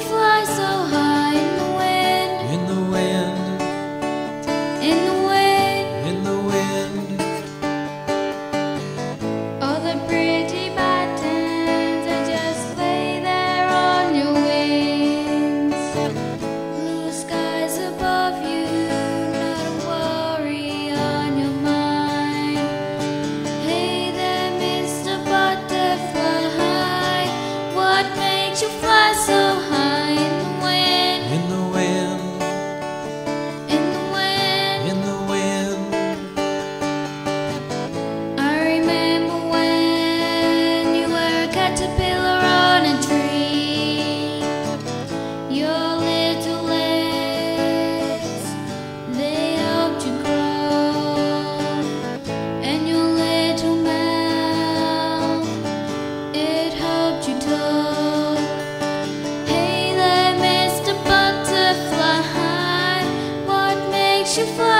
flies away. caterpillar on a tree. Your little legs, they helped you grow. And your little mouth, it helped you talk. Hey there, Mr. Butterfly, what makes you fly?